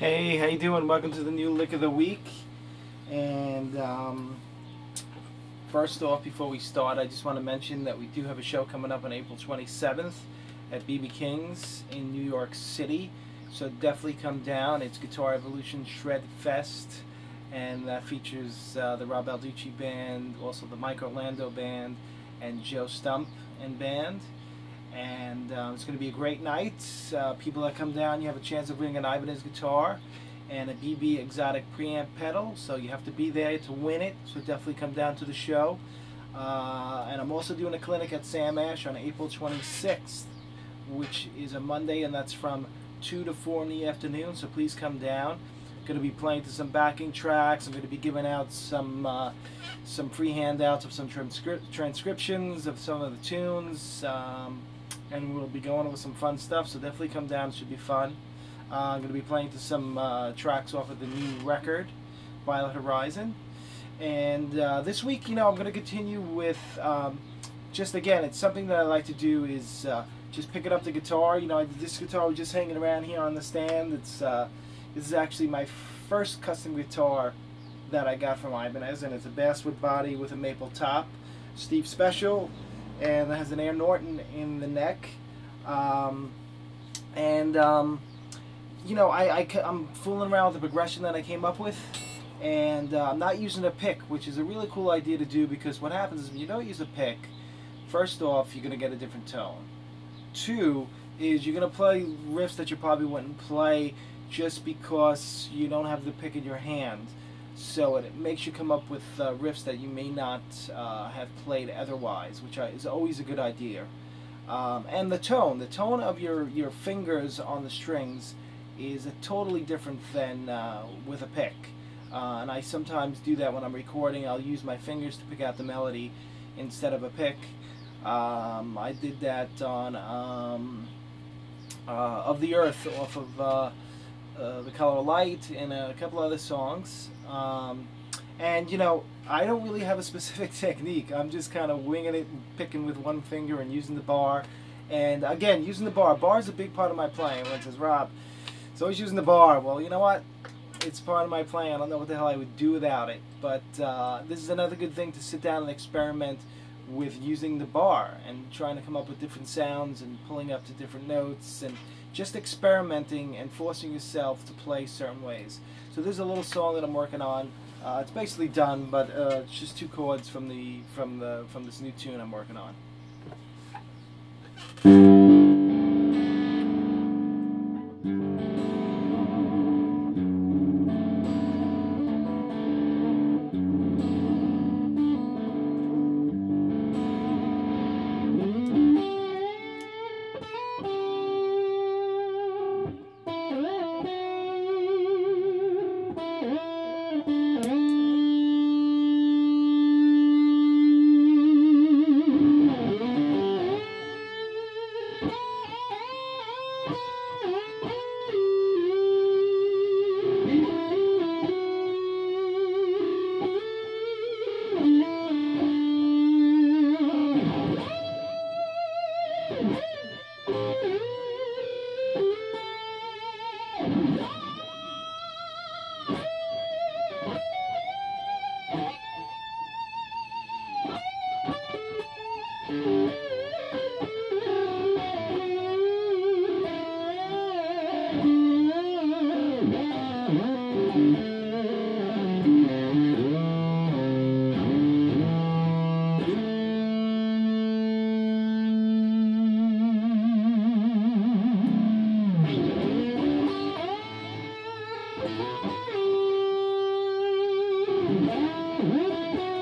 Hey, how you doing? Welcome to the new lick of the week. And um, first off, before we start, I just want to mention that we do have a show coming up on April 27th at BB King's in New York City. So definitely come down. It's Guitar Evolution Shred Fest, and that features uh, the Rob Balducci Band, also the Mike Orlando Band, and Joe Stump and Band and uh, it's going to be a great night. Uh, people that come down, you have a chance of winning an Ibanez guitar and a BB Xotic preamp pedal, so you have to be there to win it. So definitely come down to the show. Uh, and I'm also doing a clinic at Sam Ash on April 26th, which is a Monday, and that's from 2 to 4 in the afternoon. So please come down going to be playing to some backing tracks. I'm going to be giving out some uh, some free handouts of some transcri transcriptions of some of the tunes. Um, and we'll be going over some fun stuff. So definitely come down; it should be fun. Uh, I'm going to be playing to some uh, tracks off of the new record, Violet Horizon. And uh, this week, you know, I'm going to continue with um, just again, it's something that I like to do is uh, just picking up the guitar. You know, this guitar was just hanging around here on the stand. It's uh, this is actually my first custom guitar that I got from Ibanez, and it's a basswood body with a maple top. Steve Special and it has an Air Norton in the neck. Um, and, um, you know, I, I, am fooling around with the progression that I came up with. And uh, I'm not using a pick, which is a really cool idea to do because what happens is when you don't use a pick, first off, you're going to get a different tone. Two is you're going to play riffs that you probably wouldn't play just because you don't have the pick in your hand. So it makes you come up with uh, riffs that you may not uh, have played otherwise, which is always a good idea. Um, and the tone, the tone of your, your fingers on the strings is a totally different than uh, with a pick. Uh, and I sometimes do that when I'm recording. I'll use my fingers to pick out the melody instead of a pick. Um, I did that on um, uh, Of the Earth off of uh, uh, The Color Light and a couple other songs. Um, and you know, I don't really have a specific technique. I'm just kind of winging it and picking with one finger and using the bar. And again, using the bar. Bar is a big part of my playing. It says Rob, it's always using the bar. Well, you know what? It's part of my playing. I don't know what the hell I would do without it. But uh, this is another good thing to sit down and experiment with using the bar and trying to come up with different sounds and pulling up to different notes and just experimenting and forcing yourself to play certain ways. So there's a little song that I'm working on. Uh, it's basically done, but uh, it's just two chords from the from the from this new tune I'm working on. Thank you.